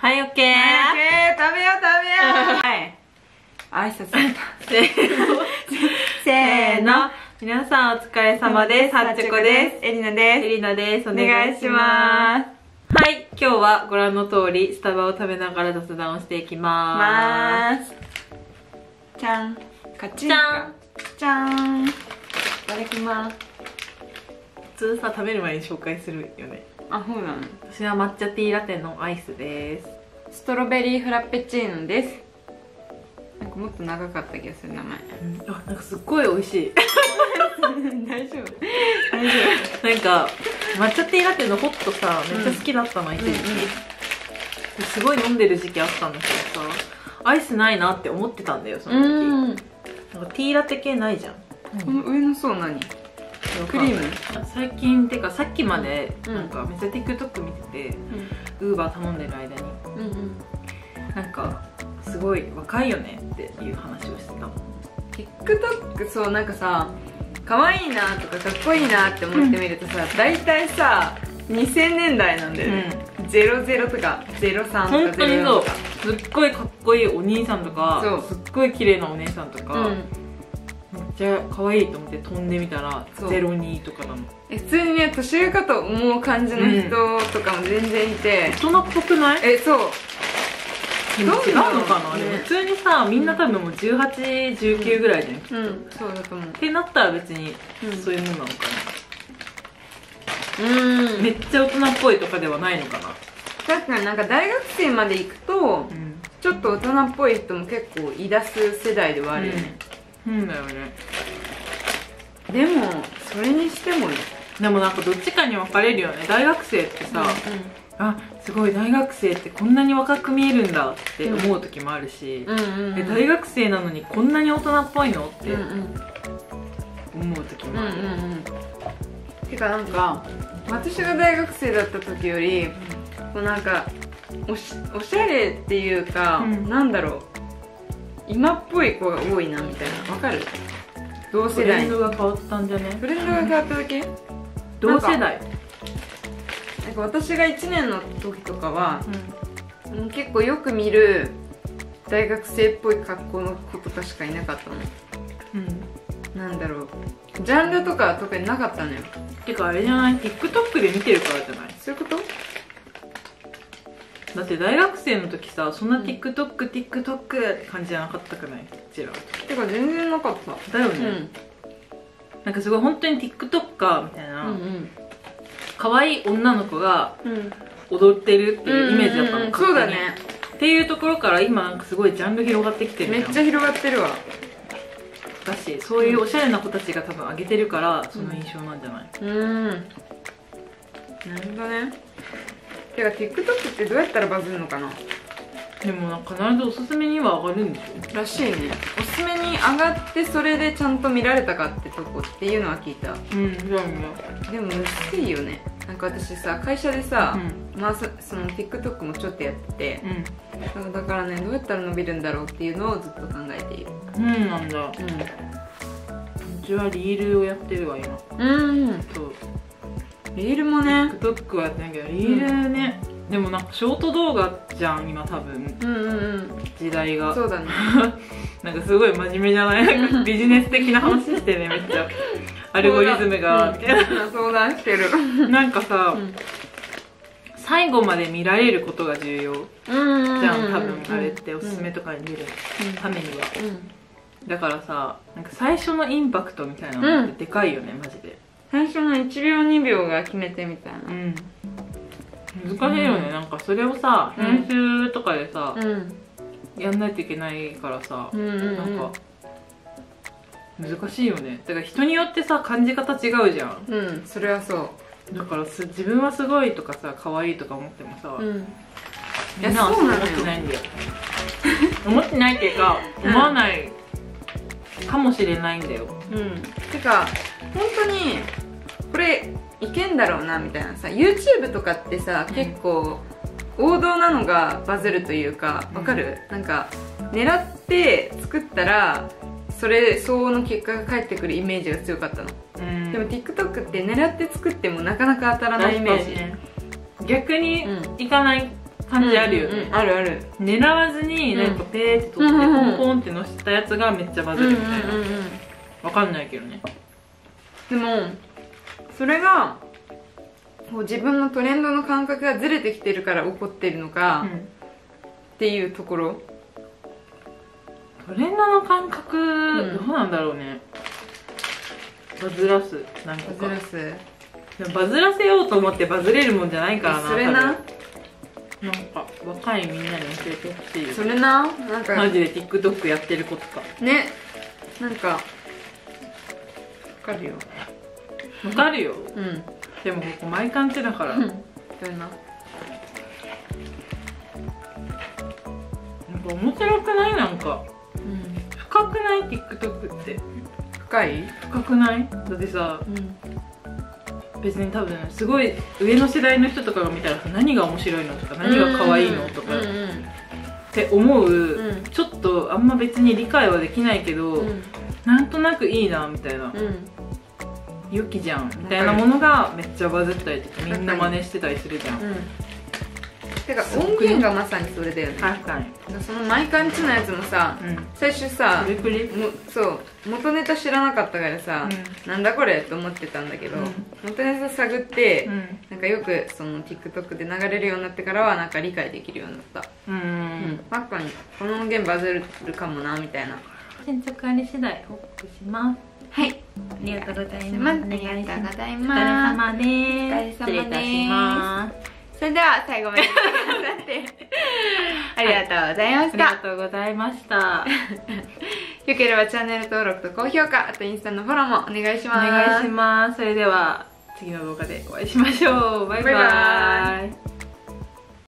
はい、オッケー。オッケー食べよう食べようはい挨拶せーの。せーの。皆さんお疲れ様です。はっちゃこです。エリナエですリナです。おお願いします。はい、今日はご覧の通り、スタバを食べながら雑談をしていきままーすじゃんカチンじゃんじゃんいただきますす。普通さ、食べる前に紹介するよね。あそうなの私は抹茶ティーラテのアイスです。ストロベリーフラペチーノですなんかもっと長かった気がする名前あ、なんかすっごい美味しい。大丈夫大丈なんか、抹茶ティーラテのホットさ、めっちゃ好きだったの、一時期。うんうんすごい飲んでる時期あったんだけどさ、アイスないなって思ってたんだよ、そ夫の時。んなんかティーラテ系ないじゃん。この上の層何？クリーム。最近ってかさっきまでうん。なんかめっちゃ TikTok 見ててウーバー頼んでる間にうんうん。なんかすごい若いよねっていう話をしてた TikTok そうなんかさ可愛いなとかかっこいいなって思ってみるとさ大体さ2000年代なんだよね、00とか03とか本当に04そう。とか。すっごいかっこいいお兄さんとかすっごい綺麗なお姉さんとか、うんめっちゃ可愛いと思って飛んでみたらそう。02とかなのえ普通にね年上かと思う感じの人とかも全然いて。大、人っぽくない？えそう。違うのかな、ねでも普通にさみんな多分もう1819ぐらいじゃん、っうん。そうだと思う。てなったら別にうん。そういうもんなのかうん。な、めっちゃ大人っぽいとかではないのかな。確かになんか大学生まで行くとうん。ちょっと大人っぽい人も結構い出す世代ではあるよね、うんだよね。でもそれにしてもよ。でもなんかどっちかに分かれるよね。大学生ってさ、あすごい大学生ってこんなに若く見えるんだって思う時もあるし、う大学生なのにこんなに大人っぽいのってうんうん。思う時うんもある、うんうんてかなんか私が大学生だった時よりこうなんかおしおしゃれっていうか、うん。なんだろう今っぽい子が多いなみたいな。わかる？同トレン世代にドが変わったんじゃね？トレンドが変わっただけ？同世代？なんか私が1年の時とかは、うん。結構よく見る大学生っぽい格好の子とかしかいなかったの。うん、うん、なんだろう。ジャンルとかは特になかったのよ。てかあれじゃない？TikTok で見てるからじゃない？そういうこと？だって大学生の時さそんな TikTokTikTok、って感じじゃなかったくない？うちらてか全然なかった。だよね、うん。なんかすごい本当に TikToker みたいな、うん可愛い女の子がうん。踊ってるっていうイメージだったの、うんうんうん。勝手に。そうだね。っていうところから今なんかすごいジャンル広がってきてるめっちゃ広がってるわ。だしそういうおしゃれな子たちが多分上げてるからその印象なんじゃない、うん。なるほどねてか TikTok ってどうやったらバズるのかな？でもなんか必ずおすすめには上がるんでしょ？らしいね。おすすめに上がってそれでちゃんと見られたかってとこっていうのは聞いた。うんそうなでもむずいよね。なんか私さ会社でさ、まあそその TikTok もちょっとやっててうん。だからねどうやったら伸びるんだろうっていうのをずっと考えている。うん、うん、なんだ。うちはリールをやってるわ今うんうん。そうリールもね。TikTok はやってないけどリールね、でもなんかショート動画じゃん今多分。うんうんうん。時代が。そうだね。なんかすごい真面目じゃない？ビジネス的な話してねめっちゃ。アルゴリズムが。うん。相談してる。なんかさ、うん。最後まで見られることが重要。うんじゃん多分あれっておすすめとかに出る。うん。ためには。うん。だからさなんか最初のインパクトみたいなのってでかいよね、マジで最初の1秒2秒が決めてみたいな。うん。難しいよね、うん。なんかそれをさうん。編集とかでさ、うん。やんないといけないからさ、うんうんうん。なんか難しいよね。だから人によってさ感じ方違うじゃん。うん。それはそう。だからす自分はすごいとかさ可愛いとか思ってもさ、うん。みんなはそう思ってないんだよ。思ってないっていうかうん。思わないかもしれないんだよ。うん。てか本当にこれいけんだろうなみたいなさ YouTube とかってさ、うん。結構王道なのがバズるというかわかる、なんか狙って作ったらそれ相応の結果が返ってくるイメージが強かったの、うん。でも TikTok って狙って作ってもなかなか当たらないイメージ、逆にうん。いかない感じあるよね、うんうんうん。あるある。狙わずになんかペーって取ってうんうんうん。ポンポンって乗せたやつがめっちゃバズるみたいな、わかんないけどね。でもそれがこう自分のトレンドの感覚がずれてきてるから起こってるのか、うん。っていうところ。トレンドの感覚、ん。どうなんだろうね。バズらすなんか。バズらす。バズらせようと思ってバズれるもんじゃないからなそれな？なんか若いみんなに教えてほしいよ。それな？なんかマジで TikTok やってる子とか。ね？なんかわかるよわかるよ。うん。でもここ毎感じだから、うん。な。んか面白くない？なんか。うん深くない？TikTok って。深い？深くない？だってさうん。別に多分すごい上の世代の人とかが見たらさ何が面白いのとか何が可愛いのとか。っうんうん。て思う、うん。ちょっとあんま別に理解はできないけど、うん。なんとなくいいなみたいな。うん良きじゃんみたいなものがめっちゃバズったりとかみんな真似してたりするじゃん。うん。てか音源がまさにそれだよね。確かにそのマイカンチのやつもさうん。最初さプリプリもそう元ネタ知らなかったからさ、なんだこれと思ってたんだけど、うん。元ネタ探って、うん。なんかよくその TikTok で流れるようになってからはなんか理解できるようになった。うん、うん。うん確かにこの音源バズるかもなみたいな。進捗管理次第報告します。はいありがとうございまます。すありがとうございお疲れます様です。お疲れ様ですます。それでは最後まで見てくださって。ありがとうございまあした、りがとうございました。よければチャンネル登録と高評価あとインスタのフォローもお願いしおます。願いします。それでは次の動画でお会いしましょう。バイバイ。バイバ